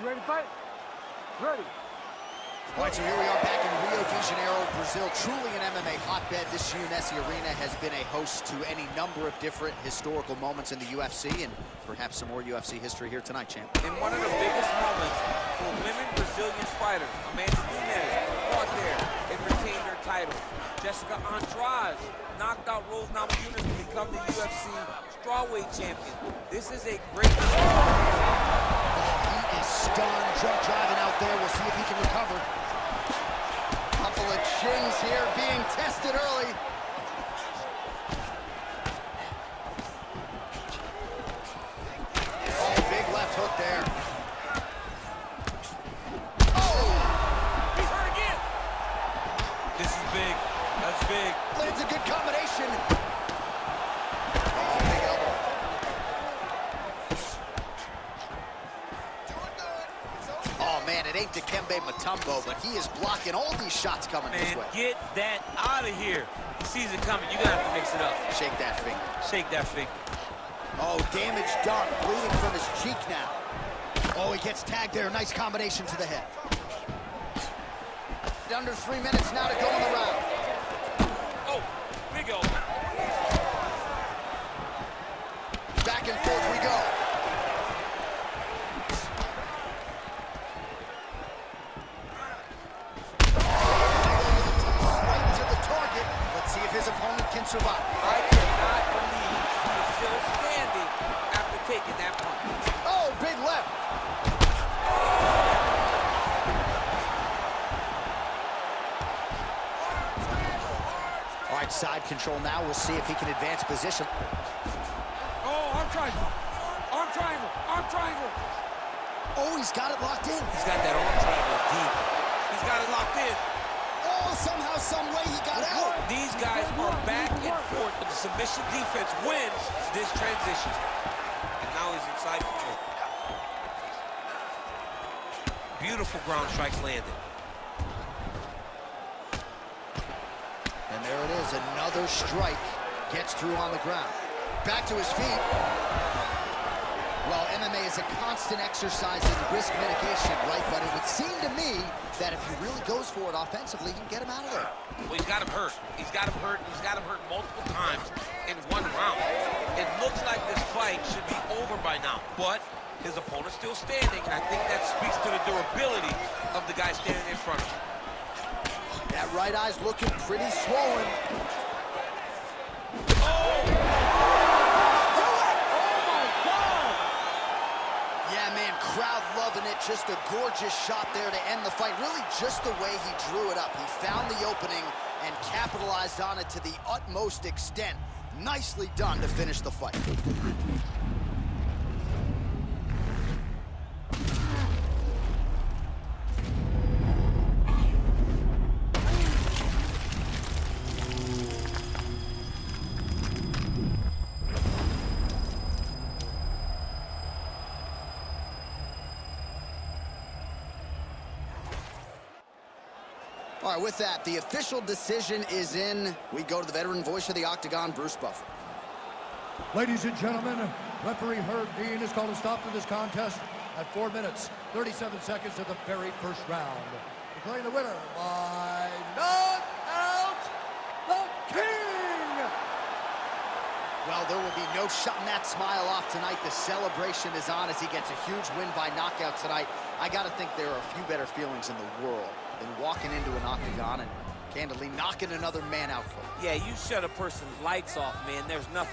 You ready to fight? Ready. All right, so here we are back in Rio de Janeiro, Brazil. Truly an MMA hotbed. This Jeunesse Arena has been a host to any number of different historical moments in the UFC, and perhaps some more UFC history here tonight, champ. In one of the biggest moments for women Brazilian fighters, Amanda Nunes fought there and retained her title. Jessica Andrade knocked out Rose Namajunas to become the UFC strawweight champion. This is a great... He is stunned, jump driving out there. We'll see if he can recover. Couple of chins here being tested early. Oh, big left hook there. Oh! He's hurt again! This is big. That's big. Lands a good combination. It ain't Dikembe Mutombo, but he is blocking all these shots coming his Man, way. get that out of here. He sees it coming. You're going to have to mix it up. Shake that finger. Shake that finger. Oh, damage done. Bleeding from his cheek now. Oh, he gets tagged there. Nice combination to the head. Under three minutes now to go in the round. Can survive. I cannot believe he is still standing after taking that punch. Oh, big left. All right, side control now. We'll see if he can advance position. Oh, arm triangle. Arm triangle. Arm triangle. Oh, he's got it locked in. He's got that arm triangle deep. He's got it locked in. Somehow, some way he got out. These guys are back and forth, but the submission defense wins this transition. And now he's inside control. Beautiful ground strikes landed. And there it is, another strike gets through on the ground. Back to his feet. Well, MMA is a constant exercise in risk mitigation, right? But it would seem to me that if he really goes for it offensively, he can get him out of there. Well, he's got him hurt. He's got him hurt. He's got him hurt multiple times in one round. It looks like this fight should be over by now, but his opponent's still standing, and I think that speaks to the durability of the guy standing in front of him. That right eye's looking pretty swollen. Man, crowd loving it. Just a gorgeous shot there to end the fight. Really just the way he drew it up. He found the opening and capitalized on it to the utmost extent. Nicely done to finish the fight. All right, with that, the official decision is in. We go to the veteran voice of the Octagon, Bruce Buffer. Ladies and gentlemen, referee Herb Dean has called a stop to this contest at 4 minutes, 37 seconds of the very first round. Declaring the winner by knockout, the King! Well, there will be no shutting that smile off tonight. The celebration is on as he gets a huge win by knockout tonight. I got to think there are a few better feelings in the world than walking into an octagon and candidly knocking another man out. Yeah, you shut a person's lights off, man. There's nothing.